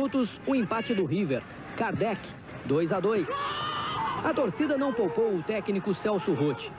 minutos, o empate do River. Kardec, 2 a 2. A torcida não poupou o técnico Celso Rotti.